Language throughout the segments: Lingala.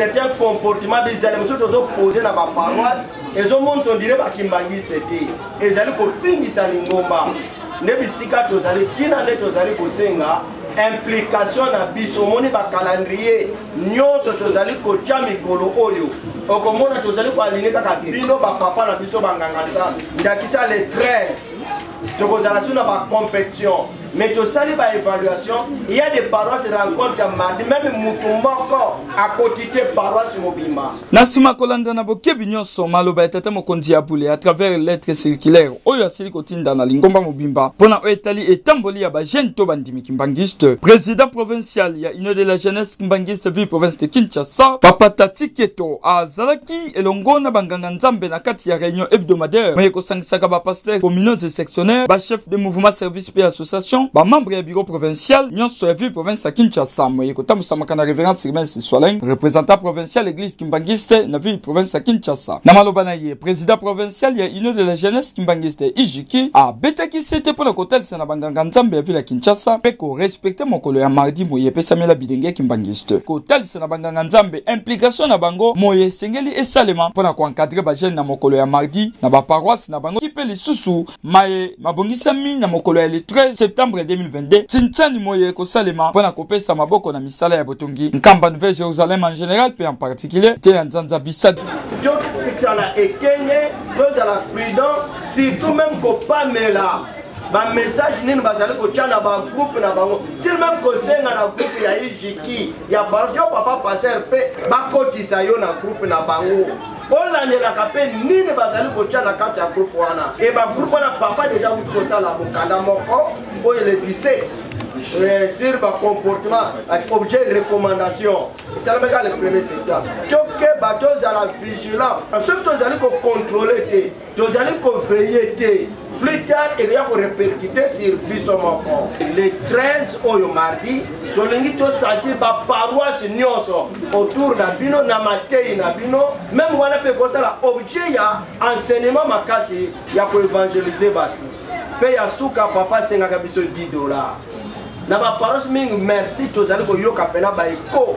certains comportement bizali mosusu tozopose na baparoise ezomonisa ondire bakimbangiste te ezali kofingisa lingomba nde bisika tozali ntina nde tozali kosenga implication na biso omoni bacalendrier nyonso tozali kotya mikolo oyo okomona tozali koaline kaka bino bapapa na biso banganga nzambe ndakisa le 13 tokozala su na bacompetition mais tosali ba évaluation il y a des paroisses rencontre ya mardi meme motu moko akoti te paroisse mobimba na nsima kolanda na bokebi nyonso maloba ya tata mokonzi ya bule à travers lettre circulaire oyo asili kotinda na lingomba mobimba mpo na oyo etali etamboli ya bajeune to bandimi kimbangiste président provincial ya union de la jeunesse kimbangiste ville province de kinshasa papa tati keto azalaki elongo na banganga nzambe na kati ya reunion hebdomadaire mais ekosangisaka ba pasteurs communaux et sectionnaires ba chefs de mouvement service pe association ba membres ya bureau provincial nyonso ya ville province ya Kinshasa moye kotambusamaka na révérence Rubens Swaleng représentant provincial église kimbanguiste na ville province ya Kinshasa na maloba na ye président provincial ya union de la jeunesse kimbanguiste Ijiki abetaki sete mpo na kotalisa na banganga nzambe ya ville ya Kinshasa pe ko respecter mokolo ya mardi moye epesamela bilenge kimbanguiste kotalisa Eglise na banganga Nzambe implication na bango moye esengeli esalema mpo na koencadre bajene na mokolo ya mardi na baparoise na bango kipe lisusu maye mabongisami na mokolo ya le 13 septembre 2022 tintiani moye ekosalema mpo na kopesa maboko na misala ya botongi nkamba nouvelle jerusalem en general mpe en particulier te ya nzanza bisadi tozala ekenge tozala prudent surtout meme kopamela bamessage nini bazali kotya na bagroupe na bango sili meme kosenga na groupe ya ijiki ya yo papa paster mpe bakotisa yo na groupe na bango olandelaka mpe nini bazali kotya na kati ya groupe wana e bagroupe wana papa deja kutu kosala mokanda moko oyo le 17 eh, sur bacomportement objet recommandation esalamaka le premier septembre tokeba tozala vigilant soki tozali kocontrole te tozali koveye te plus tard ekoya korepercute sur biso moko le 13 oyo mardi tolingi tosentir baparoise nyonso autour na bino na matei na bino meme wana mpe kosala objet ya enseignement makasi ya koevangelize bato mpe ya suka papa asengaka biso 10 dollars na baparoise mingi merci tozali koyoka mpena baeko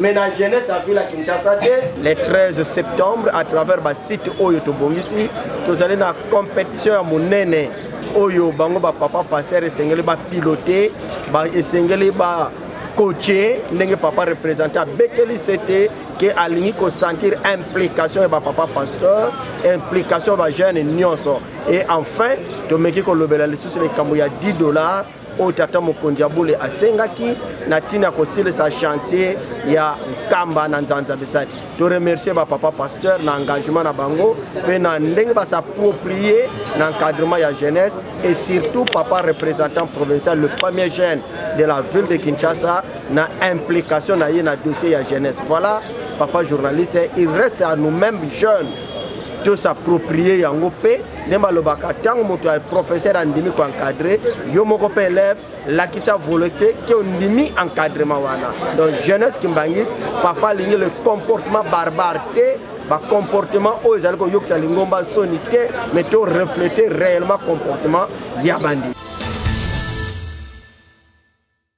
mais na jeunesse ya ville ya kinshasa te le 13 septembre à travers basite oyo tobongisi tozali na compétition ya monene oyo bango bapapa passer esengeli bapilote esengeli ba coache ndenge papa représente abeteli se te ke alingi kosentir implication ya bapapa pasteur implication ya bajeune nyonso et enfin tomeki kolobela lisusu likambo ya 10 dollars oyo tata mokonzi ya bule asengaki na ntina ya kosilisa chantier ya nkamba na nzanza bisali toremercie bapapa pasteur na engagement na bango mpe na ndenge basapproprie na encadrement ya jeunesse et surtout papa représentant provincial le premier jeune de la ville de kinshasa na implication na ye na dossier ya jeunesse voilà papa journaliste il reste à nous-mêmes jeunes tosapproprie yango mpe nde balobaka ntango moto ya professeur andimi koencadre yo moko mpe elève lakisa volonté ke ondimi encadrement wana donc jeunesse kimbangis papa alingi le comportement barbare te bacomportement oyo ezali koyokisa lingomba nsoni te mais to reflete réellement comportement ya bandi